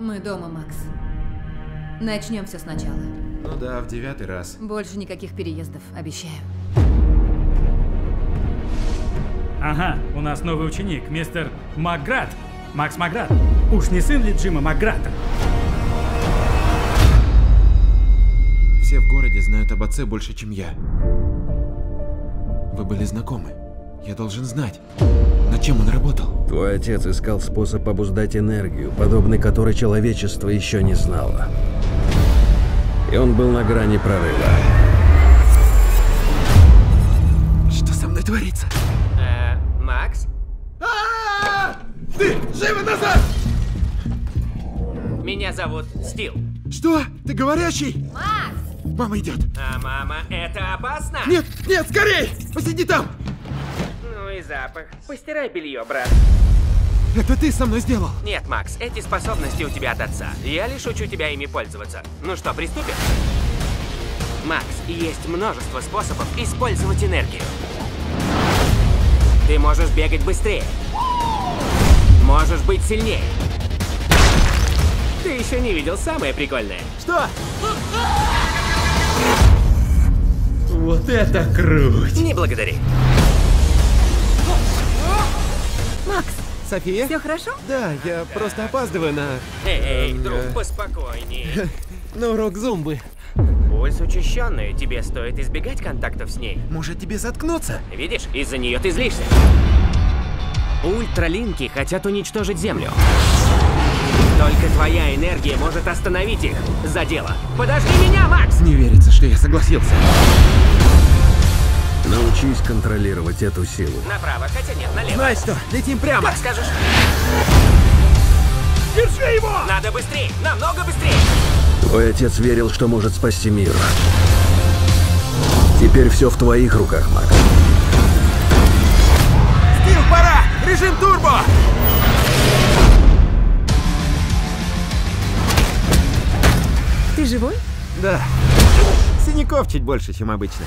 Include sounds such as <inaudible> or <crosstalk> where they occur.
Мы дома, Макс. Начнем все сначала. Ну да, в девятый раз. Больше никаких переездов, обещаю. Ага, у нас новый ученик, мистер Макград. Макс Макград. Уж не сын ли Джима Макграда? Все в городе знают об отце больше, чем я. Вы были знакомы. Я должен знать, над чем он работал. Твой отец искал способ обуздать энергию, подобный которой человечество еще не знало. И он был на грани прорыва. Что со мной творится? Э, Макс? Ты! Живо назад! Меня зовут Стил. Что? Ты говорящий? Макс! Мама идет. А мама, это опасно? Нет, нет, скорей! Посиди там! Запах. Постирай белье, брат. Это ты со мной сделал. Нет, Макс, эти способности у тебя от отца. Я лишь учу тебя ими пользоваться. Ну что, приступим? Макс, есть множество способов использовать энергию. Ты можешь бегать быстрее. Можешь быть сильнее. Ты еще не видел самое прикольное. Что? Вот это круть! Не благодари. София? все хорошо? Да, я просто опаздываю на... Эй, Эм, друг, э. поспокойнее. <laughs> на урок зумбы. Пульс учащенный, тебе стоит избегать контактов с ней. Может тебе заткнуться? Видишь, из-за нее ты злишься. Ультралинки хотят уничтожить Землю. Только твоя энергия может остановить их. За дело. Подожди меня, Макс! Не верится, что я согласился. Научись контролировать эту силу. Направо, хотя нет, налево. Знаешь что, летим прямо. Как скажешь. Держи его! Надо быстрее, намного быстрее. Твой отец верил, что может спасти мир. Теперь все в твоих руках, Макс. Стил, пора! Режим турбо! Ты живой? Да. Синяков чуть больше, чем обычно.